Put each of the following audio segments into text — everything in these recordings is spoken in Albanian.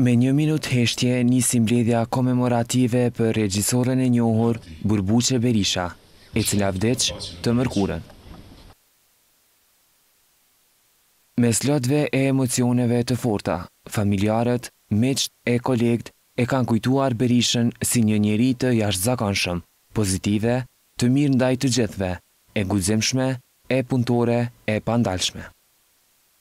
Me një minutë heshtje nisi mbledhja komemorative për regjisoren e njohur Burbuqe Berisha, e cila vdiq të mërkurën. Mes lotëve e emocioneve të forta, familjarët, miqtë e kolegtë e kanë kujtuar Berishën si një njeri të jashtëzakonshëm, pozitive, të mirë ndaj të gjithëve, e guximshme, e punëtore e pandalshme.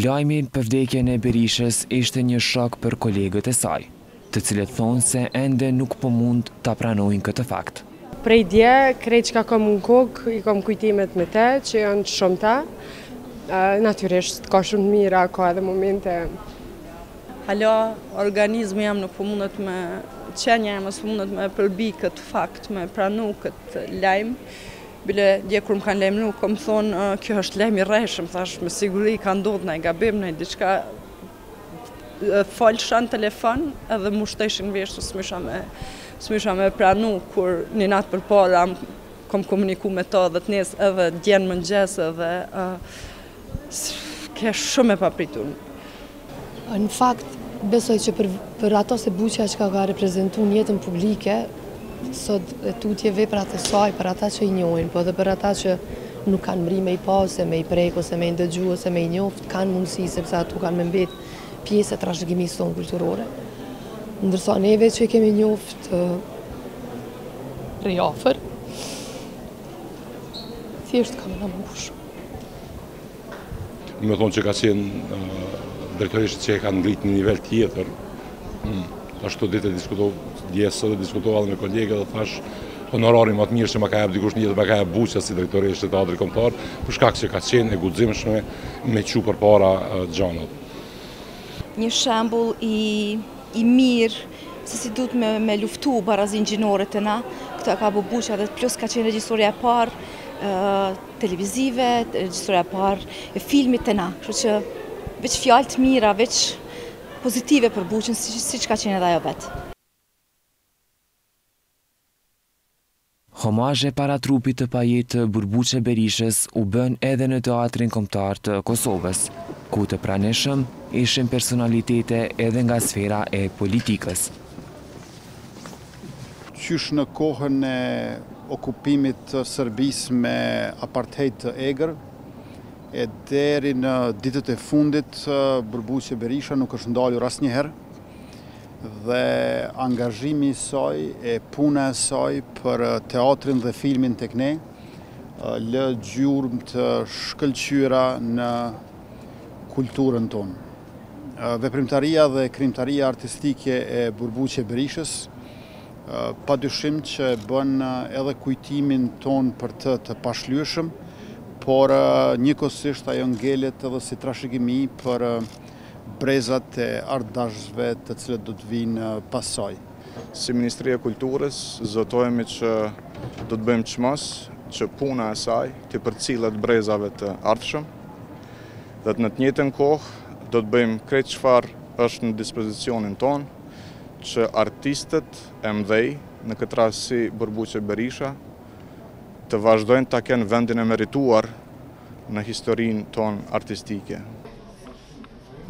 Lajmi për vdekjen e Berishës ishte një shok për kolegët e saj, të cilët thonë se ende nuk po mund ta pranojnë këtë fakt. Prej dje, krejt çka kam në kokë, i kam kujtimet me të, që janë të shumta. Natyrisht, ka shumë të mira, ka edhe momente. Hala, organizmi jem nuk po mundet me, qenia jem s'po mundet me e përbi këtë fakt, me pranu këtë lajm. Bile dje kur më kanë lajmëruar, kam thanë, kjo është lajm i rrejshëm, thash, me siguri ka ndodhur ndonjë gabim, ndonjë diçka. Folsha në telefon edhe m'ushtojshin veshët, s'mujsha me s'mujsha me pranu kur një natë përpara kam komunikuar me të dhe të nesër edhe dje në mëngjes edhe Ke shumë e papritur. Në fakt, besoj që për atë se Buqja çka ka reprezentuar në jetën publike, sot e tutje veprat e saj për ata që i njohin, po edhe për ata që nuk kanë mri me i pa ose me i prek ose me i ndëgju ose me i njoft, kanë mundësi sepse ato kanë me mbet pjesë e trashëgimisë sonë kulturore. Ndërsa neve që i kemi njoft prej afër, thjesht kan me na mbush. Me thanë që ka qenë drejtoreshë që e ka ngrit në një nivel tjetër. Hmm. Ashtu një ditë e diskutova, dje se e diskutova dhe me kolege dhe thash honorarin më të mirë që më ka jep dikush në jetë më ka jep Buqja si drejtoreshë te Teatri Kombëtar, për shkak që ka qenë e guximshme me çu përpara gjanat. Një shembul i, i mirë se si duhet me, me luftu barazinë gjinore te na, këtë e ka ba Buqja dhe plus ka qenë regjisorja e parë, televizive, regjisorja e parë e filmit te na, kështu që veç fjalë të mira, veç pozitive për Buqen, siç ka qenë edhe ajo vetë. Homazhe para trupit të pajetë të Burbuqe Berishës u bënë edhe në Teatrin Kombëtar të Kosovës, ku të pranishëm ishin personalitete edhe nga sfera e politikës. Qysh në kohën e okupimit të Serbisë me apartheid të egër e deri në ditët e fundit Burbuqe Berisha nuk është ndalur asnjëherë dhe angazhimi i saj e puna e saj për teatrin dhe filmin tek ne lë gjurmë të shkëlqyera në kulturën tonë. Veprimtaria dhe krijimtaria artistike e Burbuqe Berishës, pa dyshim që e bën edhe kujtimin tonë për të të pashlyeshëm, por njëkohësisht ajo ngelet edhe si trashëgimi për brezat e artdashësve të cilët do të vijnë pas saj. Si Ministri e Kulturës zotohemi që do të bëjmë çmos që puna e saj t'i përcillet brezave të ardhshëm, Dhe në të njëjtën kohë do të bëjmë krejt çfarë është në dispozicionin tonë që artistët e mëdhenj, në këtë rast si Burbuqe Berisha, të vazhdojnë ta kenë vendin e merituar në historinë tonë artistike.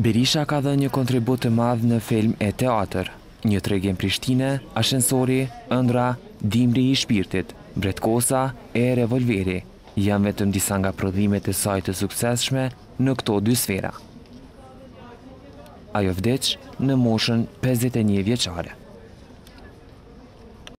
Berisha ka dhënë një kontribut të madh në film e teatër, Një tregim Prishtine, Ashensori, Ëndrra, Dimri i shpirtit, Bretkosa e Revolveri, janë vetëm disa nga prodhimet e saj të suksesshme në këto dy sfera. Ajo vdiq në moshën pesëdhjetë e një vjeçare.